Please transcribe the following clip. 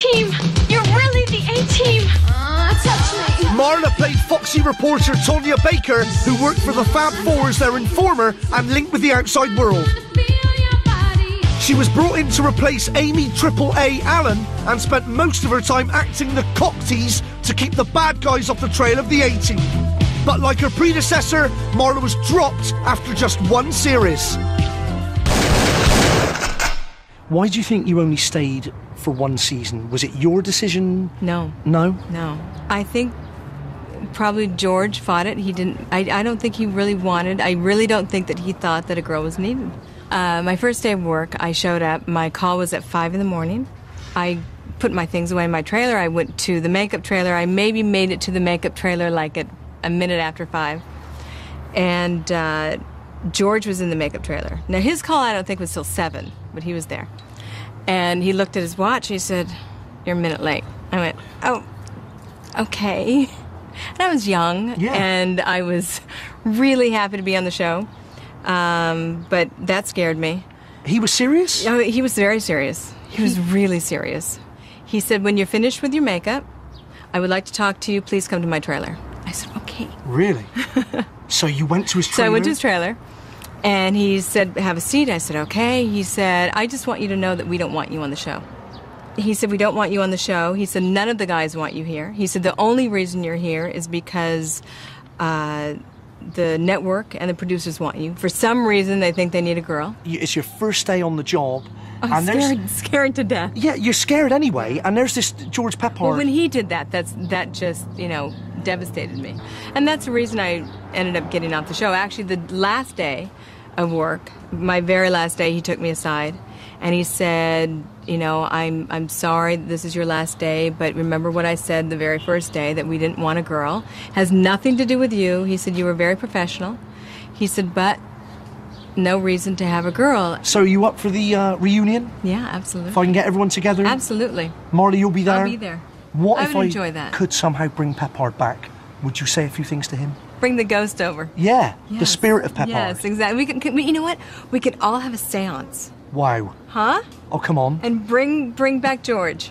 Team, you're really the A team. Uh, touch me. Marla played Foxy reporter Tawnia Baker, who worked for the Fab Four as their informer and linked with the outside world. She was brought in to replace Amy Triple A Allen and spent most of her time acting the cocktease to keep the bad guys off the trail of the A team. But like her predecessor, Marla was dropped after just one series. Why do you think you only stayed for one season? Was it your decision? No, No? no. I think probably George fought it. He didn't. I, I don't think he really wanted. I really don't think that he thought that a girl was needed. Uh, my first day of work, I showed up. My call was at five in the morning. I put my things away in my trailer. I went to the makeup trailer. I maybe made it to the makeup trailer like at a minute after five. And uh, George was in the makeup trailer. Now, his call I don't think was till seven, but he was there. And he looked at his watch. He said, You're a minute late. I went, Oh, okay. And I was young, Yeah. and I was really happy to be on the show. Um, but that scared me. He was serious? Oh, he was very serious. He was really serious. He said, When you're finished with your makeup, I would like to talk to you. Please come to my trailer. I said, Okay. Really? so you went to his trailer? So? I went to his trailer, and he said, "Have a seat." I said, "Okay." He said, "I just want you to know that we don't want you on the show." He said, "We don't want you on the show." He said, "None of the guys want you here." He said, "The only reason you're here is because." Uh, the network and the producers want you. For some reason, they think they need a girl. It's your first day on the job. I'm and there's- scared, scared to death. Yeah, you're scared anyway, and there's this George Peppard. Well, when he did that, that's that just you know devastated me, and that's the reason I ended up getting off the show. Actually, the last day of work, my very last day, he took me aside, and he said, you know, I'm I'm sorry this is your last day, but remember what I said the very first day that we didn't want a girl. Has nothing to do with you. He said you were very professional. He said, but no reason to have a girl. so are you up for the uh, reunion? Yeah, absolutely. If I can get everyone together? Absolutely. Marley, you'll be there? I'll be there. What I if would I enjoy that. could somehow bring Peppard back? Would you say a few things to him? Bring the ghost over. Yeah, the spirit of Peppard. Yes, exactly. We could, you know what? We could all have a séance, Wow. huh? Oh, come on. And bring bring back George.